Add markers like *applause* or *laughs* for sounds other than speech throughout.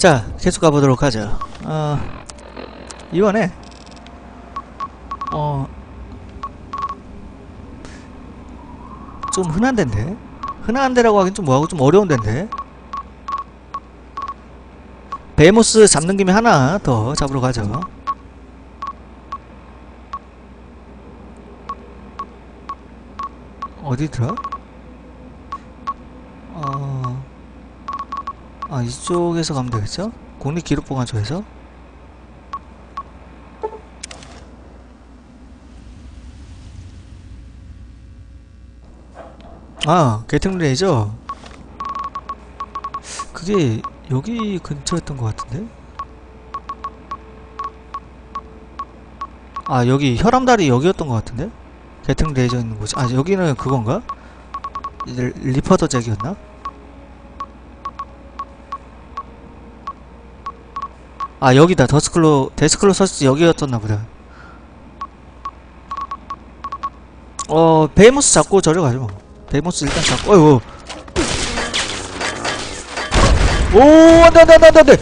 자, 계속 가보도록 하죠. 어, 이번에, 어, 좀 흔한 데인데? 흔한 데라고 하긴 좀 뭐하고 좀 어려운 데인데? Behemoth 잡는 김에 하나 더 잡으러 가죠. 어디더라? 어... 아 이쪽에서 가면 되겠죠? 국립기록보관소에서 아 게팅레이저 그게 여기 근처였던 것 같은데? 아 여기 혈암다리 여기였던 것 같은데? Gatling 레이저 있는 곳이 아 여기는 그건가? Ripper the Jack이었나? 아 여기다. Deathclaw Deathclaw search 여기였었나 보다. 어 Behemoth 잡고 저리 가죠 뭐. Behemoth 일단 잡고 어이구. 오 안돼 안돼 안돼 안돼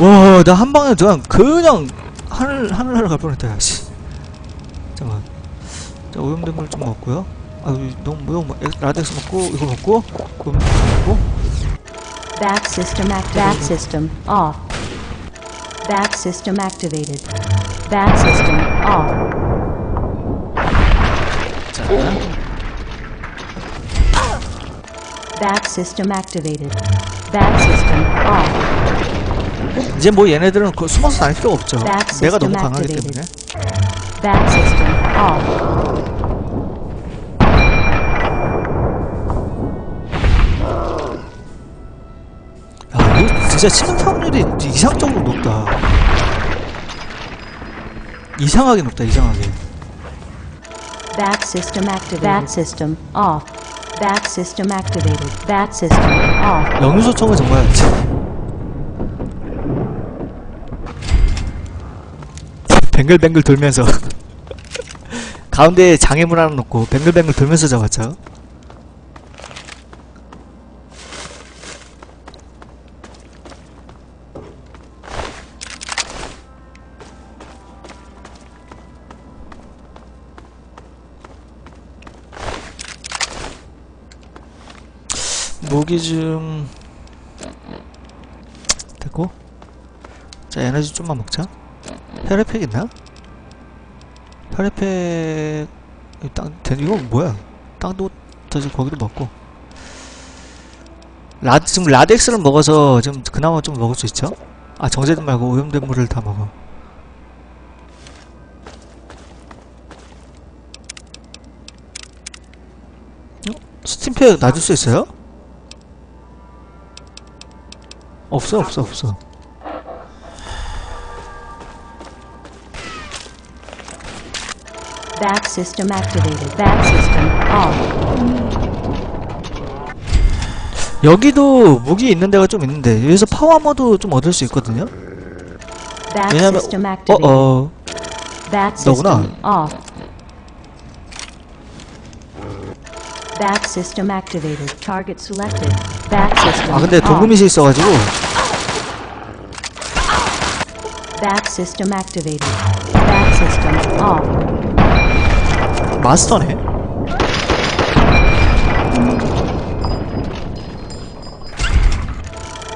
와나 한 방에 그냥 그냥 하늘 하늘 하러 갈 뻔했다 야씨. 잠깐 자 오염된 물 좀 먹고요. 아 너무 너무 라덱스 먹고 이거 먹고 그럼 먹고 Back system activated. Back system off. Back system activated. Back system off. Back system activated. Back system off. 이제 뭐 얘네들은 그 숨어서 다닐 필요가 없죠. 내가 너무 강하기. 때문에. Back system off. 진짜 치명 확률이 이상적으로 높다. 이상하게 높다, 이상하게. Back system activated. Back system off. Back system activated. Back system off. 영유 소총은 정말 참. 뱅글뱅글 돌면서 가운데에 장애물 하나 놓고 뱅글뱅글 돌면서 잡았죠. 무기 좀 됐고 자 에너지 좀만 먹자 혈액팩 있나? 혈액팩 이땅 대- 이거 뭐야 땅도 터지 거기도 먹고 라 지금 라덱스를 먹어서 지금 그나마 좀 먹을 수 있죠? 아 정제된 말고 오염된 물을 다 먹어 어? 스팀팩 놔줄 수 있어요? 없어 없어 없어 Back system activated. Back system off. 여기도 무기 있는 데가 좀 있는데 여기서 파워머도 좀 얻을 수 있거든요 Back 왜냐면 system activated. 어어 Back 너구나. off. Back system activated. Target selected. Back system 아 근데. 도구밋이 있어가지고 Back system activated. Back system off. 마스터네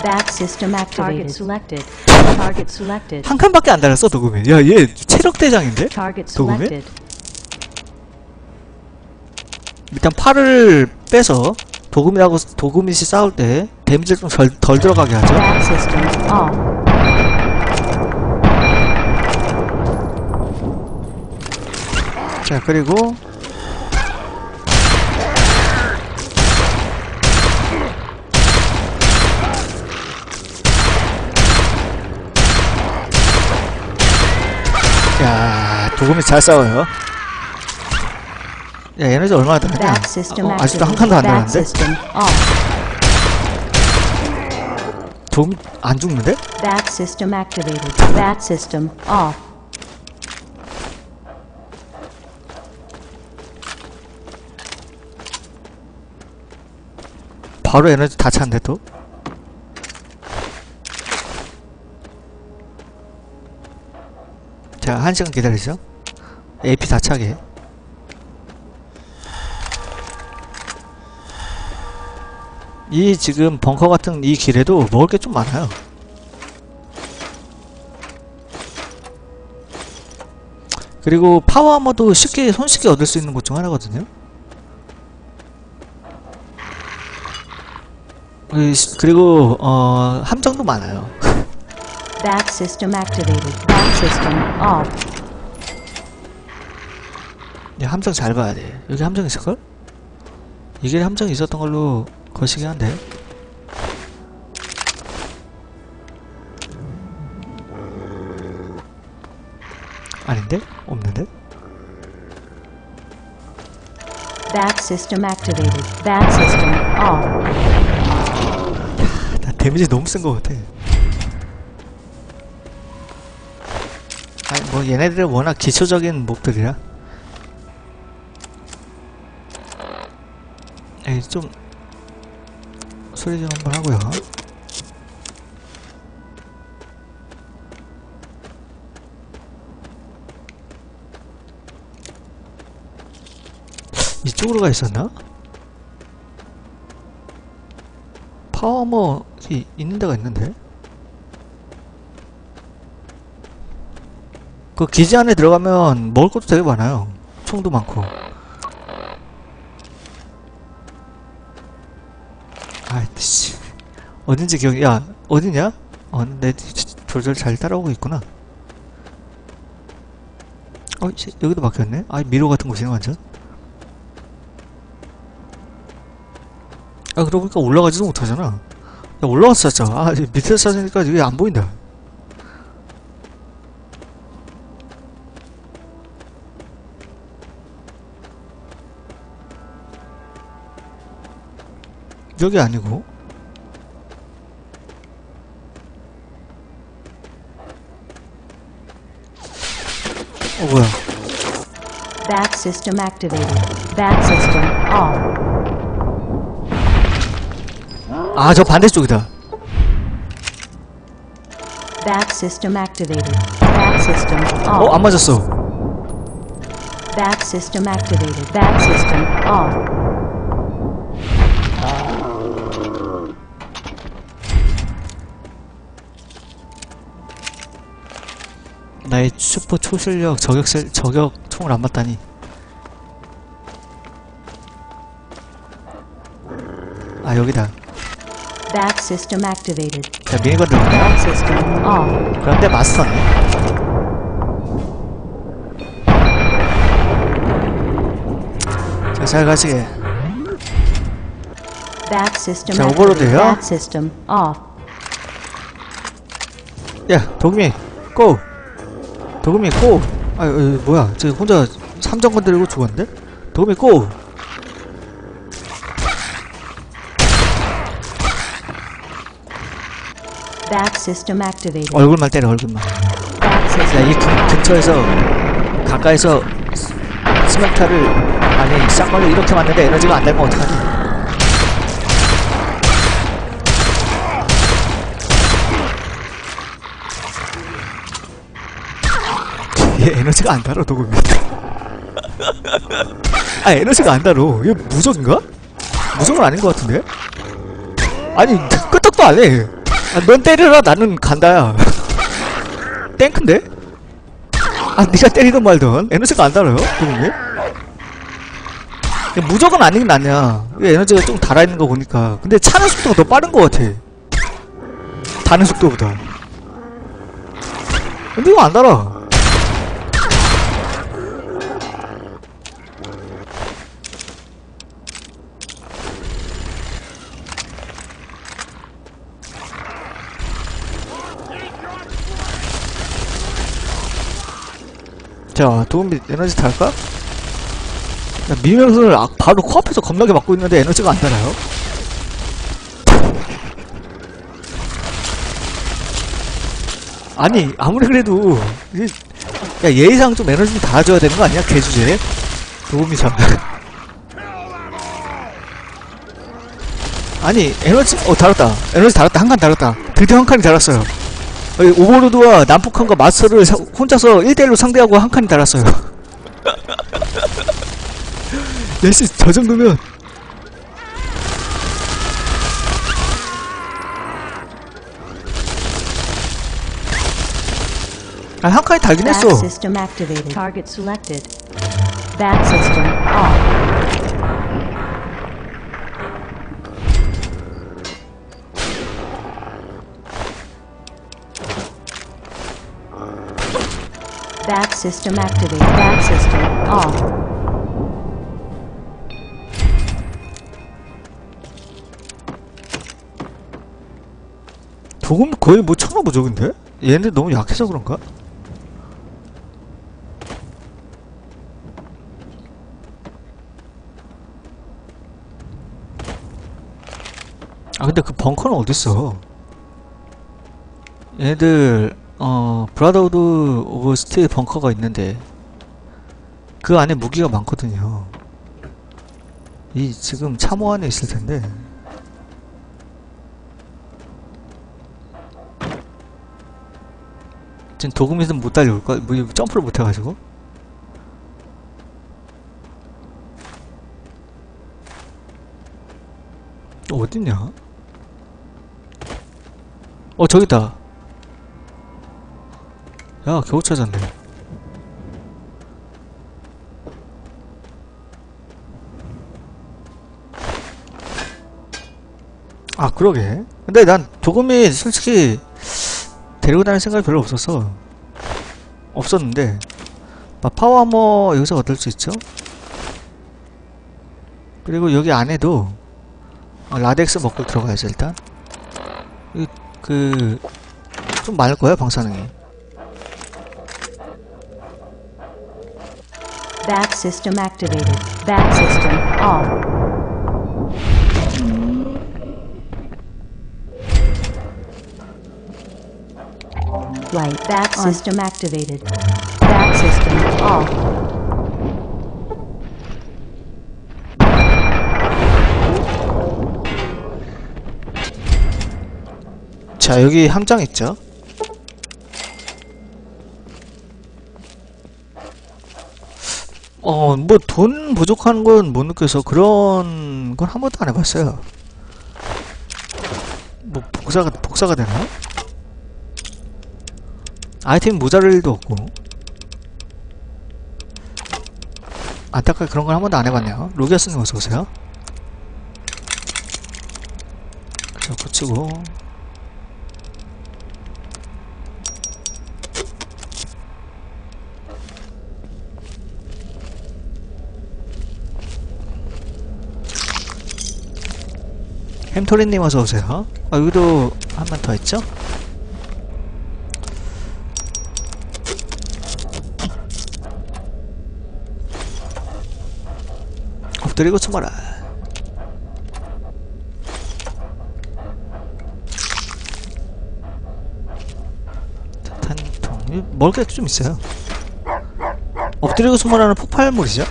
Back system activated. Target selected. Target selected. 한 칸밖에 안 달았어 도구밋 야얘 체력 대장인데 Target selected. 일단 팔을 빼서 도구밋하고 도구밋이 싸울 때 데미지를 좀 덜 들어가게 하죠 off. 자 그리고 야 도구밋 잘 싸워요 야 에너지 얼마나 system 어. 아직도 한 칸도 안 되는데. 도구밋 안 죽는데? Back system activated. Back system off. 바로 에너지 다 찼는데 또 자, 한 시간 기다리죠. AP 다 차게. 이 지금 벙커 같은 이 길에도 먹을 게 좀 많아요. 그리고 파워 아머도 쉽게 손쉽게 얻을 수 있는 곳 중 하나거든요. 그 시- 그리고 어 함정도 많아요. *laughs* Back system activated. Back system off. 야, 함정 잘 봐야 돼. 여기 함정 있을걸? 이게 함정이 있었던 걸로 거시기 한데. 아닌데? 없는데? Back system activated. Back system off. 나 데미지 너무 센것 같아. 아니, 뭐, 얘네들은 워낙 기초적인 몹들이라. 에이, 좀, 소리 좀 한번 하고요. 이쪽으로 가 있었나? 파워머 이 있는 데가 있는데 그 기지 안에 들어가면 먹을 것도 되게 많아요 총도 많고 어딘지 기억이 야 어디냐? 어내 졸졸 잘 따라오고 있구나. 어 씨, 여기도 막혔네? 아 미로 같은 곳이네 완전. 아 그러고 보니까 올라가지도 못하잖아. 야 올라갔었죠 아 밑에서 찾으니까 이게 안 보인다. 여기 아니고 어 뭐야 Back system activated. Back system off. 아저 반대쪽이다 Back system activated. Back system 어 off. 안 맞았어 Back system activated. Back system off. 슈퍼 초실력 저격 셀- 저격 총을 안 맞다니. 아 여기다. Back system activated. 자 미니건 off. 그런데. 자잘 가시게. Back system 자. 오버로드예요? Back system off. 야 도금이 고. 도금이 고. 아 어, 뭐야 저 혼자 삼정권 들고 죽었는데? 도금이 고. 얼굴만 때려 얼굴만. 야, 이 근, 근처에서 가까이서 스- 스메타를 아니 쌍걸로 이렇게 맞는데 에너지가 안 되면 어떡하지? 얘 에너지가 안 달아 도금이 아 에너지가 안 달어 이거 무적인가? 무적은 아닌 것 같은데? 아니 끄떡도 안해 아, 넌 때려라 나는 간다야 땡큰데? 아 니가 때리든 말든 에너지가 안 달아요? 그러게? 무조건 아니긴 아니야 에너지가 좀 달아있는 거 보니까 근데 차는 속도가 더 빠른 거 같아 다는 속도보다 근데 이거 안 달아 자 도움이 에너지? 야, 미명선을 아, 바로 코앞에서 겁나게 맞고 있는데 에너지가 안 달아요? 아니 아무리 그래도 야 예의상 좀 에너지 좀 달아줘야 되는 거 아니야 개주제? 도움이 참. 아니 에너지 어 달았다. 에너지 달았다. 한 칸 달았다. 드디어 한 칸이 달았어요 오버로드와 남북한과 마스를 사- 혼자서 1대1로 상대하고 한 칸이 달았어요. *laughs* 야씨 저 정도면. 아니 한 칸이 달긴 했어 Bat system activated. Bat system off. 도그밋 거의 뭐 천하보죠 근데? 얘네 너무 약해서 그런가? 아 근데 그 벙커는 어딨어 얘네들 어 Brotherhood of Steel 벙커가 있는데 그 안에 무기가 많거든요 이 지금 참호 안에 있을 텐데 지금 도금이든 못 달려올 걸? 뭐 점프를 못 해가지고? 어, 어딨냐? 어 저기 있다. 야 겨우 찾았네. 아 그러게. 근데 난 도금이 솔직히 데리고 다닐 생각이 별로 없어서 없었는데 막 파워아머 여기서 얻을 수 있죠 그리고 여기 안에도 어, 라덱스 먹고 들어가야죠 일단 그 좀 많을 거예요 방사능이 Bat system activated. Bat system off. Light. Bat system activated. Bat system off. 자 여기 함장 있죠 어 뭐 돈 부족한 건 못 느껴서 그런 건 한 번도 안 해봤어요. 뭐 복사가 복사가 되나? 아이템 모자랄 일도 없고. 안타깝게 그런 걸 한 번도 안 해봤네요. 로기아스님 어서 오세요. 자 고치고 햄토리님 어서오세요. 아 여기도 한 번 더 있죠? 엎드리고 숨어라. 탄통 이 먹을 게좀 있어요. 엎드리고 숨어라는 폭발물이죠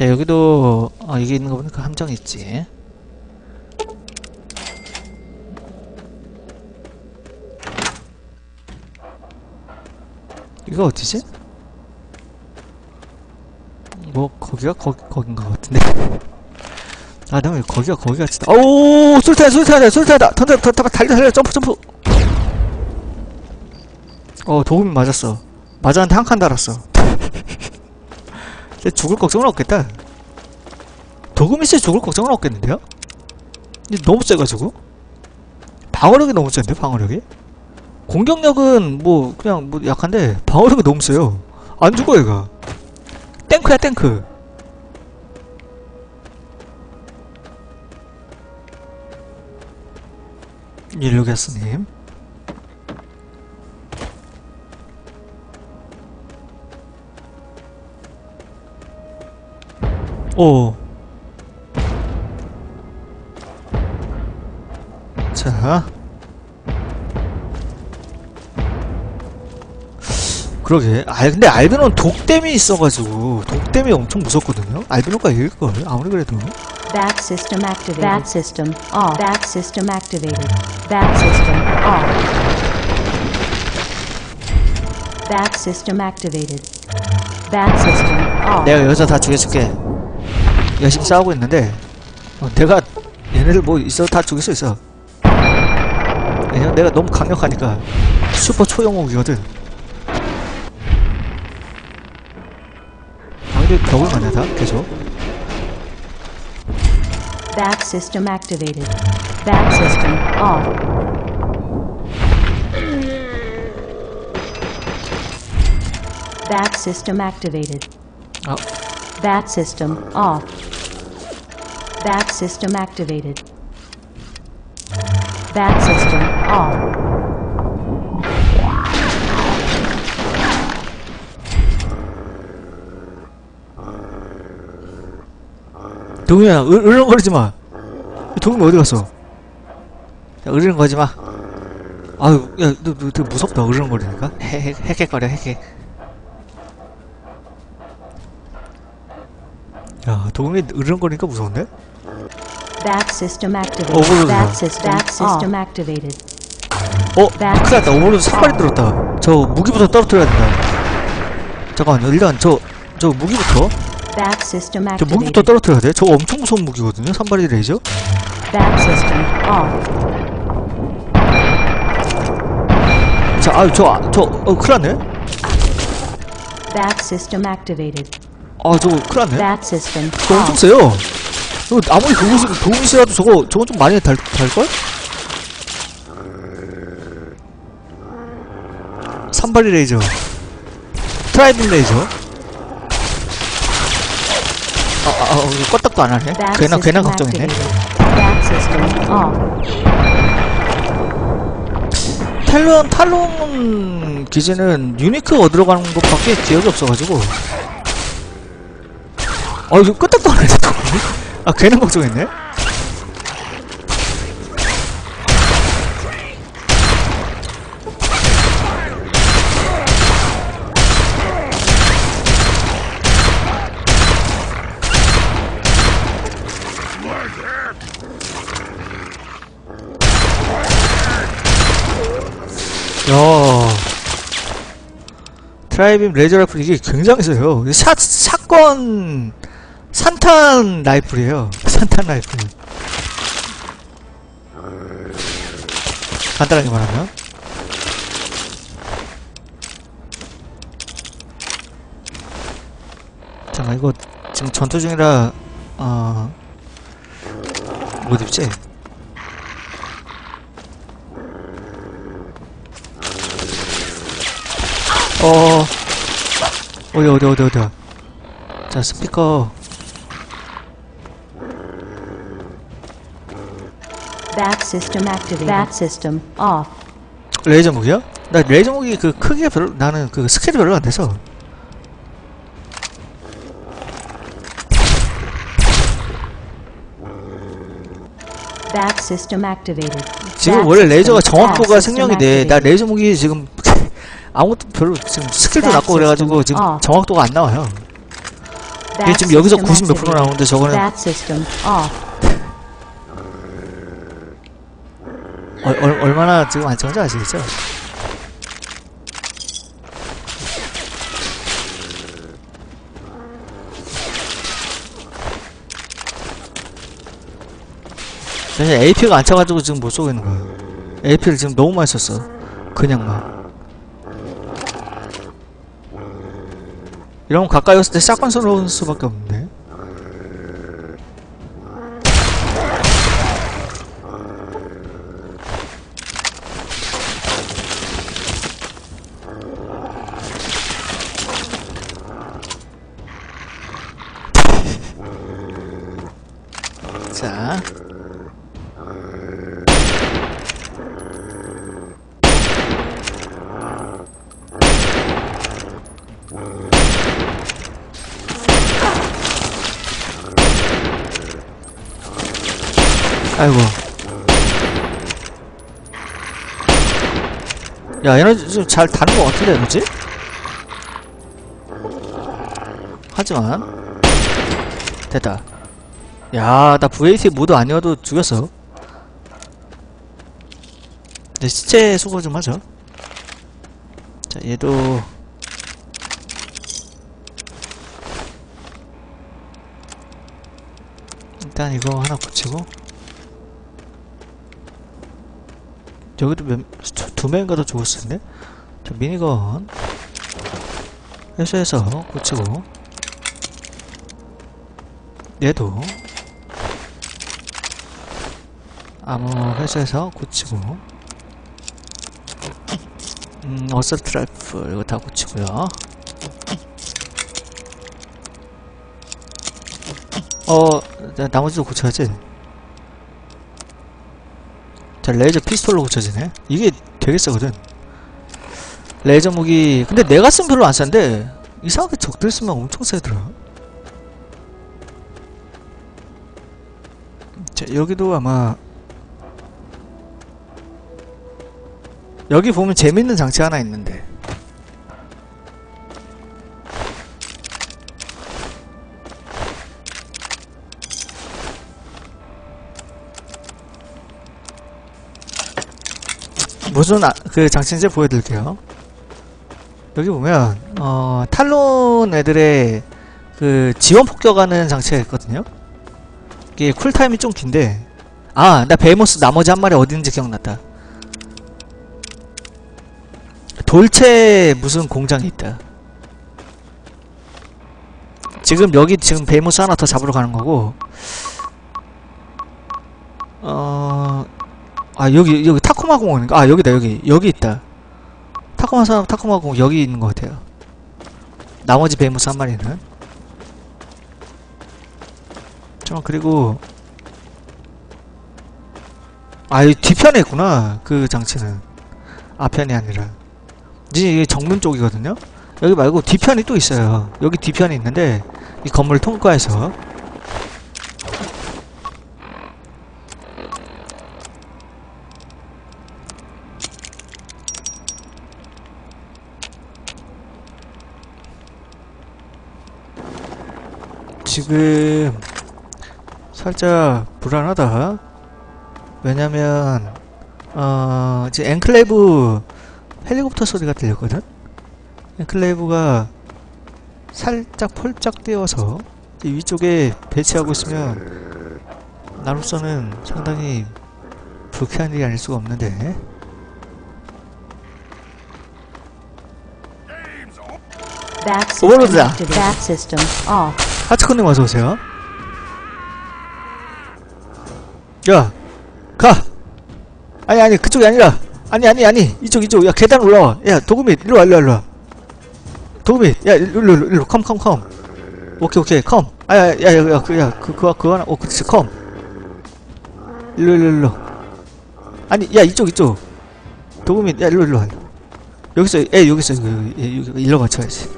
자 여기도 아 여기 있는 거 보니까 함정 있지. 이거 어디지? 뭐 거기가 거기 거긴 것 같은데. 아 너무 거기가 거기 같이 오 술탄 술탄이다 술탄이다 던져 던져 달려 달려 점프 점프. 어 도움이 맞았어. 맞았는데 한 칸 달았어 죽을 걱정은 없겠다. 도금이 씨 죽을 걱정은 없겠는데요? 이제 너무 세가지고? 방어력이 너무 센데 방어력이? 공격력은 뭐 그냥 뭐 약한데 방어력이 너무 세요. 안 죽어 얘가. 탱크야 탱크. 일루게스님 오. 자. 그러게. 알, 근데 알비노는 독댐이 있어가지고 독댐이 엄청 무섭거든요. 알비노가 이길 걸 아무리 그래도. Back system activated. Back system off. Back system activated. Back system off. Back system activated. Back system off. 내가 여자 다 죽여줄게. 열심히 싸우고 있는데 어, 내가 얘네들 뭐 있어 다 죽일 수 있어. 왜냐면 내가 너무 강력하니까 슈퍼 초영옥이거든. 아 근데 벽을 맞네 다 계속. Bat system activated. Bat system off. Bat system activated. 아 Bat system off. Bat system activated. Bat system off. 동우야 을, 으렁거리지 마. 동우 어디 갔어? 야, 으르렁거리지 마. 아유 야 너 너 되게 무섭다 으르렁거리니까. 헤헤 헤헤거려 헤헤. 야 동욱이 으르렁거리니까 무서운데? Bat system activated. 봐. system. Activated. 어? 큰일 났다 오버로드 삭발이 들었다 저 무기부터 떨어뜨려야 된다 잠깐만요 일단 저 저 무기부터 system 저 무기부터. 떨어뜨려야 돼? 저 엄청 무서운 무기거든요 산발이 레이저 Bat system off. 자 아유 저 저 어 큰일 났네 Bat system activated. 아 저거 큰일 났네. 저거 엄청. 세요. 이거 아무리 도움이 도움이 세라도 저거 저건 좀 많이 달, 달걸? 산발이 레이저. 트라이빙 레이저. 아, 아, 아, 이거 껐다도 안 하네? Bat 괜한 괜한 off. 탈론 탈론 기지는 유니크 얻으러 가는 것밖에 기억이 없어가지고 아 이거 끄떡도 안 또. 아 괜한 걱정했네? 레이저 라이플 이게 굉장히 세요. 샷, 샷건 산탄 라이플이에요. 산탄 라이플. 간단하게 말하면. 잠깐 이거 지금 전투 중이라 어... 뭐 입지? 어 어디 어디 어디 어디야 자 스피커 Bat system activated. Bat system off. 레이저 무기야? 나 레이저 무기 그 크기가 별로 나는 그 스케일이 별로 안 돼서 Bat system activated. 지금 원래 레이저가 정확도가 생명이 돼. 나. 레이저 무기 지금 아무것도 별로 지금 스킬도 낮고 그래가지고 지금 off. 정확도가 안 나와요. 이게 지금 여기서 system 90 몇 프로. 나오는데 저거는 Off. 얼, 얼, 얼마나 지금 안 찍은지 아시겠죠? 왜냐 AP가 안 차가지고 지금 못 쏘고 있는 거야. AP를 지금 너무 많이 썼어. 그냥만. 이러면 가까이 왔을 때 샷건 쏘는 수밖에 없는데. 자. 아이고. 야, 에너지 좀 잘 다는 것 같은데, 에너지? 하지만 됐다. 야 나 VAT 모드 아니어도 죽였어. 네, 시체 수거 좀 하죠. 자 얘도. 일단 이거 하나 붙이고 여기도 몇, 두, 두 명인가 더 죽었을 텐데 자 미니건. 회수해서 고치고. 얘도. 암호 회수해서 고치고. 음 어설트 라이플 이거 다 고치고요. 어 나- 나머지도 고쳐야지 자 레이저 피스톨로 고쳐지네. 이게 되게 세거든. 레이저 무기. 근데 내가 쓰면 별로 안 센데 이상하게 적들 쓰면 엄청 세더라. 자 여기도 아마 여기 보면 재밌는 장치 하나 있는데 무슨 아, 그 장치인지 보여드릴게요. 여기 보면 어, 탈론 애들의 그 지원 폭격하는 장치가 있거든요. 이게 cool time이 좀 긴데 아 나 베이모스 나머지 한 마리 어디 있는지 기억났다. 돌체 무슨 공장이 있다. 지금 여기 지금 베이모스 하나 더 잡으러 가는 거고 어... 아 여기 여기 타코마 공원인가? 아 여기다 여기. 여기 있다. 타코마 사람 타코마 공원 여기 있는 것 같아요. 나머지 베이모스 한 마리는. 잠깐 그리고 아이 뒤편에 있구나 그 장치는. 앞편이 아니라. 이제 정문 쪽이거든요? 여기 말고 뒤편이 또 있어요. 여기 뒤편이 있는데 이 건물 통과해서 지금 살짝 불안하다. 왜냐면 어 이제 엔클레이브 헬리콥터 소리가 들렸거든. 엔클레이브가 살짝 폴짝 뛰어서 위쪽에 배치하고 있으면 나로서는 상당히 불쾌한 일이 아닐 수가 없는데 오버로드다. 하츠코님 어서오세요 야 가! 아니 아니 그쪽이 아니라 아니 아니 아니 이쪽 이쪽 야 계단 올라와 야 도그밋 일로와 일로와 일로와 도그밋 야 일로 일로 일로 come come come 오케이 오케이 come 아야 야야야 그야 그 그거 그거 하나 어 그치 come 일로 일로 일로 아니 야 이쪽 이쪽 도그밋 야 일로 일로 와 여기서 에 여기서 여기 여기, 여기 일로 맞춰야지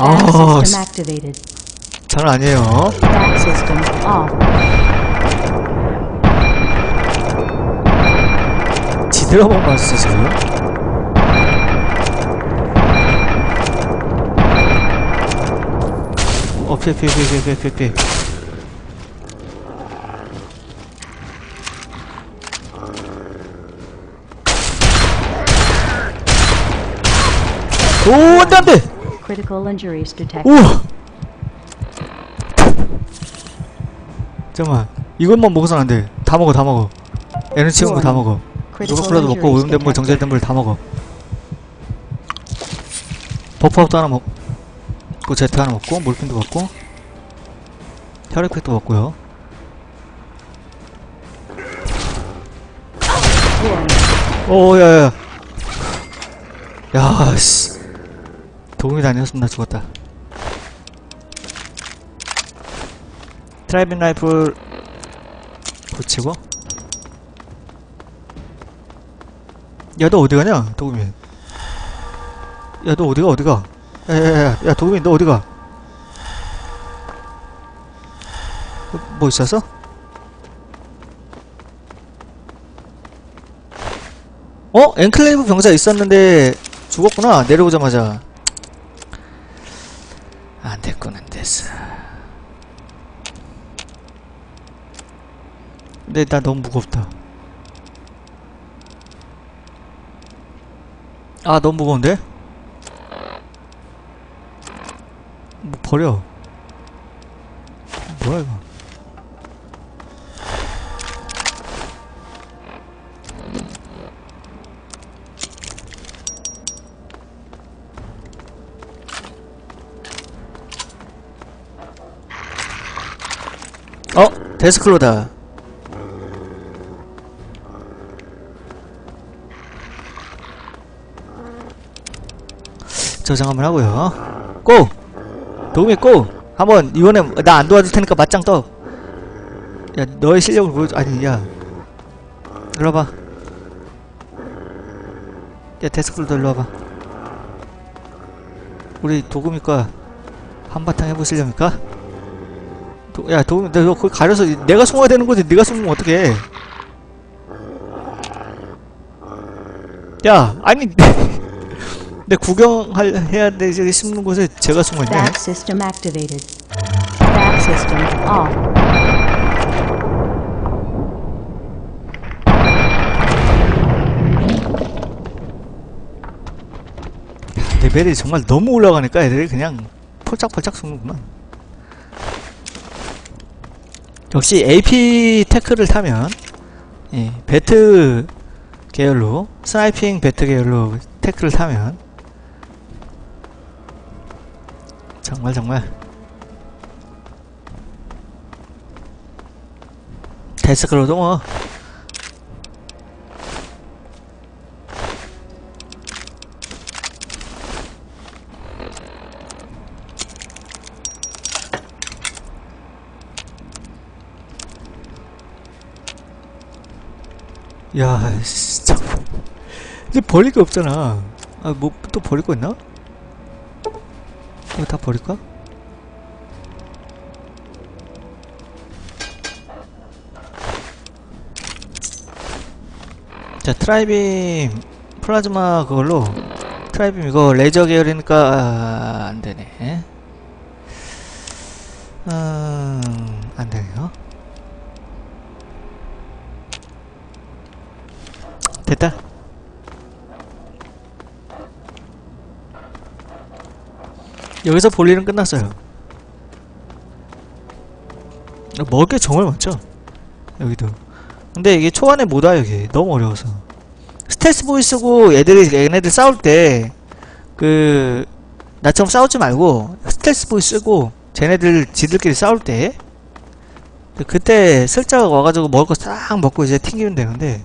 아. 장난 아니에요. Back system off. 지들 한번 봤어 지금? 어 피해 피해 피해 피해 피해 피해 오 안 돼 안 돼 Critical injuries detected. 우와! 잠깐만 이것만 먹어서는 안돼. 다 먹어 다 먹어. 에너지 채운 거다 먹어. 누가콜라도 먹고 오염된물. 정제된물 다 먹어. 버프업도 하나 먹고 제트 하나 먹고 몰핀도 먹고 혈액팩도 먹고요. 오 야야야. 야씨 도그밋 나 죽었다. tri-beam 라이플 붙이고. 야 너 어디 가냐 도그밋? 야너 어디가 어디가? 야야야 야 도그밋 너 어디가? 어, 뭐 있었어? 어? 엔클레이브 병사 있었는데 죽었구나 내려오자마자 안 됐군 안 됐어 근데 나 너무 무겁다 아 너무 무거운데? 뭐 버려 뭐야 이거 어? 데스클로다 저장 한번 하고요 고! 도움이 고! 한번 이번에 나 안 도와줄 테니까 맞짱 떠. 야 너의 실력을 보여줘. 아니 야. 일로 와봐. 야 데스크도 일로 와봐. 우리 도금이과 한바탕 해보시렵니까? 도, 야 도금이 너 거기 가려서 내가 숨어야 되는 거지 네가 숨으면 어떡해 야 아니 *laughs* 내 구경할 해야 돼 저기 숨는 곳에 제가 숨어 있네 Back system activated. Back system off. 레벨이 정말 너무 올라가니까 애들이 그냥 폴짝폴짝 숨는구만. 역시 AP tech를 타면 예, VATS 계열로 sniping VATS 계열로 tech를 타면 정말 정말 데스클로도 뭐 야, 씨, 참. 이제 버릴 게 없잖아. 아, 뭐, 또 버릴 거 있나? 이거 다 버릴까? 자, tri-beam, 플라즈마 그걸로, tri-beam 이거 레이저 계열이니까, 아, 안 되네. 음, 안 되네요. 됐다. 여기서 볼 일은 끝났어요. 먹을 게 정말 많죠? 여기도. 근데 이게 초반에 못 와, 여기. 너무 어려워서. 스텔스 보이 쓰고 얘들이, 얘네들 싸울 때, 그, 나처럼 싸우지 말고, 스텔스 보이 쓰고, 쟤네들 지들끼리 싸울 때, 그때 슬쩍 와가지고 먹을 거 싹 먹고 이제 튕기면 되는데,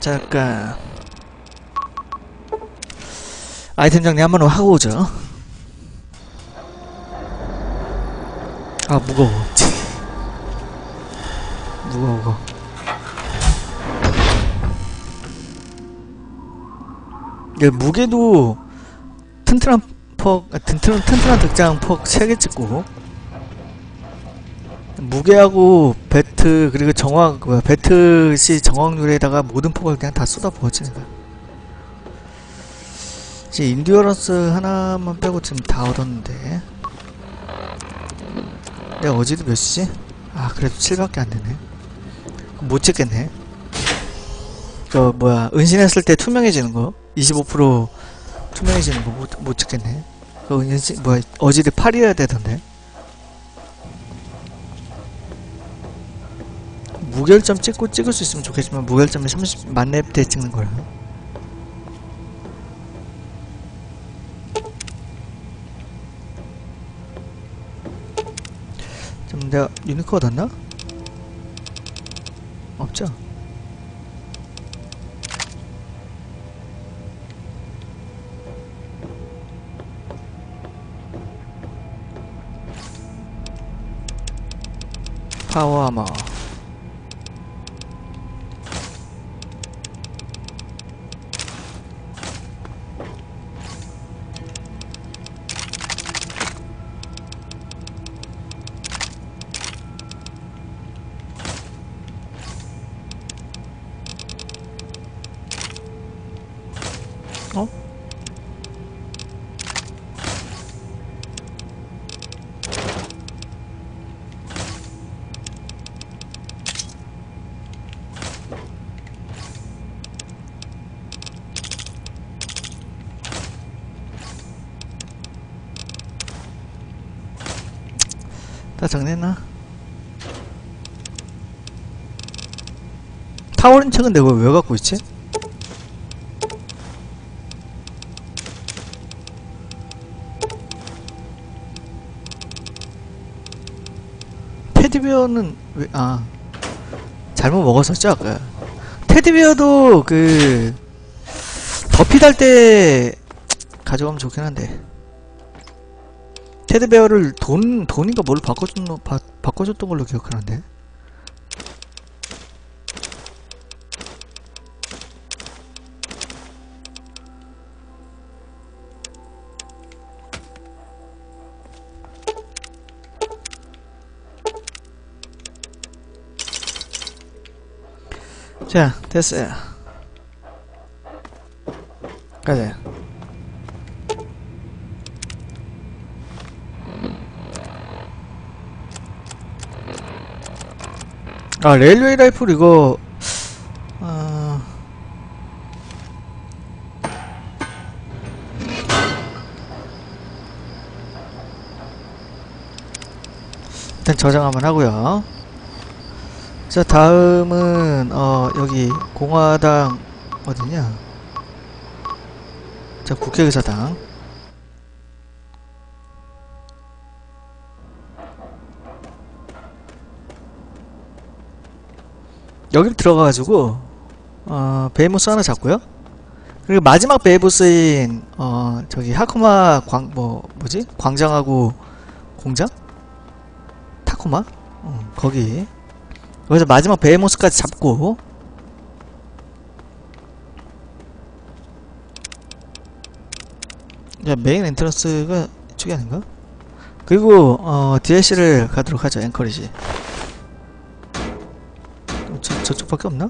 잠깐. 아이템 정리 한 번 하고 오죠. 아 무거워. *laughs* 무거워. 이게 무게도 튼튼한 퍽 아, 튼튼, 튼튼한 득장 퍽 3개 찍고 무게하고 배트 그리고 정확 배트 시 정확률에다가 모든 폭을 그냥 다 쏟아부었지 내가. 이제 인듀어런스 하나만 빼고 지금 다 얻었는데. 내가 어제도 몇이지? 아 그래도 7밖에 안되네. 못 찍겠네. 그 뭐야 은신했을 때 투명해지는 거 25% 투명해지는 거 못 못 찍겠네. 그 은신 뭐야 어질이 8이어야 되던데 무결점 찍고 찍을 수 있으면 좋겠지만 무결점이 30 만 렙 때 찍는 거라 좀 내가 유니크 얻었나? 없죠? 파워 아머 다 정리했나? 타워린 책은 내가 왜 갖고 있지? 테디베어는 왜, 아, 잘못 먹었었죠, 아까. 테디베어도 그, 더피 달때 가져가면 좋긴 한데. 테드베어를 돈, 돈인가 뭘 바꿔줬, 바, 바꿔줬던 걸로 기억하는데. 자, 됐어요. 가자. 아, 레일웨이 라이플 이거, 아, 일단 저장 한번 하고요. 자, 다음은, 어, 여기, 공화당, 어디냐? 자, 국회의사당. 여기를 들어가가지고 어 베이모스 하나 잡고요. 그리고 마지막 베이모스인 어 저기 타코마 광 뭐 뭐지? 광장하고 공장? 타코마? 어, 거기. 여기서 마지막 베이모스까지 잡고. 야 main entrance가 이쪽이 아닌가? 그리고 어 DLC를 가도록 하죠 앵커리지 저쪽밖에 없나?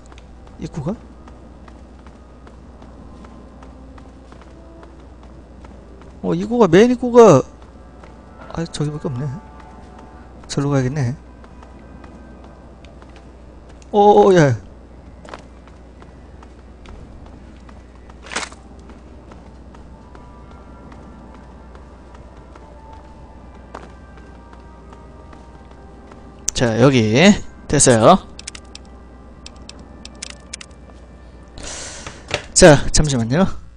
입구가? 어 입구가 메인 입구가 아 저기밖에 없네 절로 가야겠네 어어 야 자 여기 됐어요 자 잠시만요